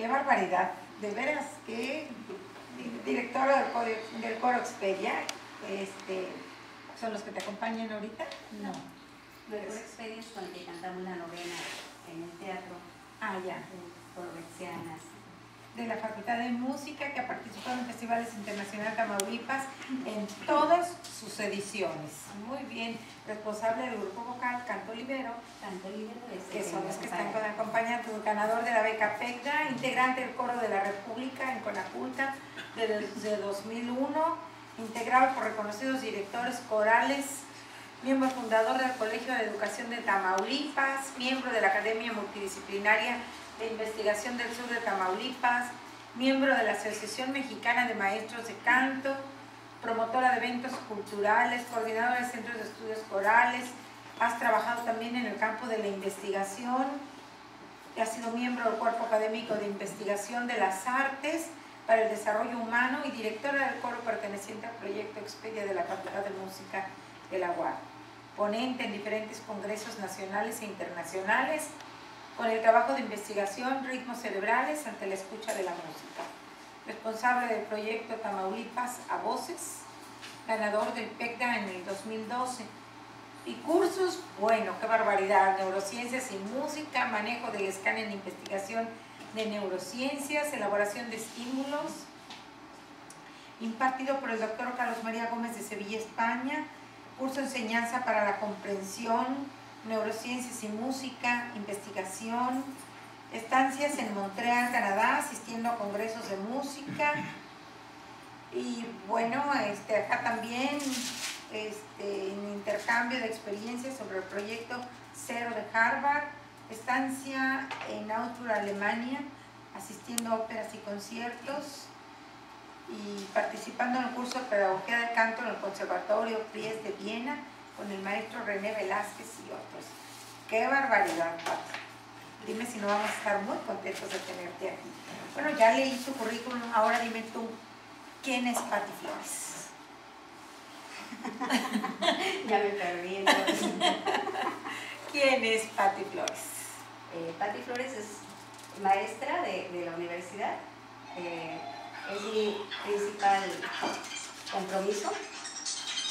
qué barbaridad, de veras, qué directora del coro, del coro Expedia, este, ¿son los que te acompañan ahorita? No. El coro Expedia es con el que cantamos la novena en el teatro. Ah, ya. De la Facultad de Música que ha participado en festivales internacionales Tamaulipas en todas sus ediciones. Muy bien, responsable del grupo vocal Canto Libero, Canto Libero es que son los que están acompañando, ganador de la beca PECDA, integrante del Coro de la República en Conaculta desde 2001, integrado por reconocidos directores corales, miembro fundador del Colegio de Educación de Tamaulipas, miembro de la Academia Multidisciplinaria de Investigación del Sur de Tamaulipas, miembro de la Asociación Mexicana de Maestros de Canto, promotora de eventos culturales, coordinadora de centros de estudios corales, has trabajado también en el campo de la investigación, has sido miembro del Cuerpo Académico de Investigación de las Artes para el Desarrollo Humano y directora del coro perteneciente al proyecto Expedia de la Facultad de Música de la UAR. Ponente en diferentes congresos nacionales e internacionales, con el trabajo de investigación Ritmos Cerebrales ante la escucha de la música. Responsable del proyecto Tamaulipas a Voces, ganador del PECDA en el 2012. Y cursos, bueno, qué barbaridad, neurociencias y música, manejo del escáner en investigación de neurociencias, elaboración de estímulos, impartido por el doctor Carlos María Gómez de Sevilla, España, curso de enseñanza para la comprensión neurociencias y música, investigación, estancias en Montreal, Canadá, asistiendo a congresos de música. Y bueno, este, acá también este, en intercambio de experiencias sobre el proyecto Cero de Harvard, estancia en Autor, Alemania, asistiendo a óperas y conciertos y participando en el curso de Pedagogía del Canto en el Conservatorio Pries de Viena con el maestro René Velázquez y otros. ¡Qué barbaridad, Pati! Dime si no vamos a estar muy contentos de tenerte aquí. Bueno, ya leí tu currículum, ahora dime tú, ¿quién es Pati Flores? ya me perdí entonces. ¿Quién es Pati Flores? Eh, Pati Flores es maestra de, la universidad. Eh, es mi principal compromiso.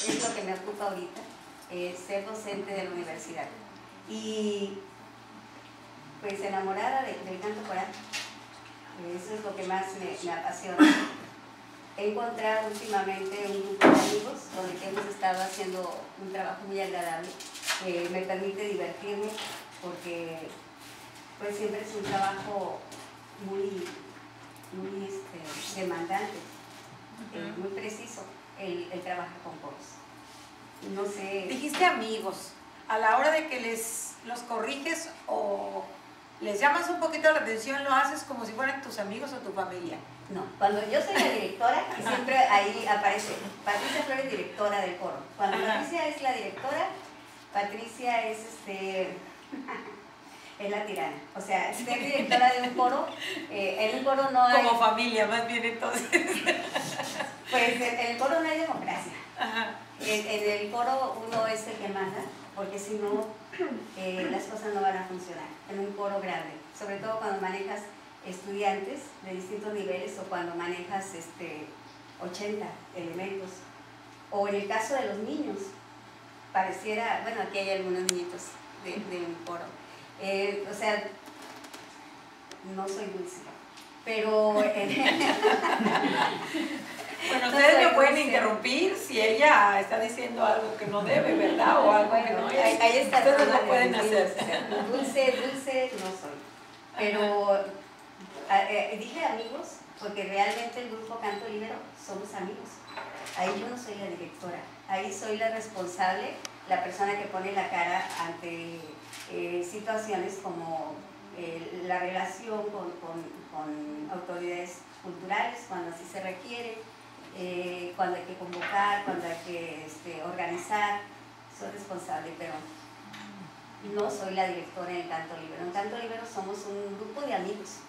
Es lo que me ocupa ahorita. Eh, ser docente de la universidad. Y pues enamorada del canto coral, eso es lo que más me, apasiona. He encontrado últimamente un grupo de amigos con el que hemos estado haciendo un trabajo muy agradable, que me permite divertirme porque pues siempre es un trabajo muy, muy este, demandante, eh, muy preciso el, el trabajo con coros no sé. Dijiste amigos, a la hora de que les los corriges o les llamas un poquito la atención, lo haces como si fueran tus amigos o tu familia. No, cuando yo soy la directora, siempre ahí aparece Patricia Flores, directora del coro. Cuando Patricia es la directora, Patricia es este es la tirana. O sea, ser directora de un coro, eh, en un coro no hay... Como familia, más bien entonces. Pues en el coro no hay democracia. En, el coro uno es el que manda, porque si no, eh, las cosas no van a funcionar. En un coro grande, sobre todo cuando manejas estudiantes de distintos niveles o cuando manejas este, 80 elementos. O en el caso de los niños, pareciera, bueno, aquí hay algunos niñitos de, un coro. Eh, o sea, no soy dulce, pero... Bueno, ustedes me pueden interrumpir si ella está diciendo algo que no debe, ¿verdad? O algo que no es. Ahí, está ustedes lo pueden hacer. Dulce, dulce no soy. Pero eh, dije amigos, porque realmente el grupo Canto Libero somos amigos. Ahí yo no soy la directora, ahí soy la responsable, la persona que pone la cara ante eh, situaciones como eh, la relación con, con, con autoridades culturales, cuando así se requiere, eh, cuando hay que convocar, cuando hay que este, organizar, soy responsable, pero no soy la directora en Canto Libero. En Canto Libero somos un grupo de amigos,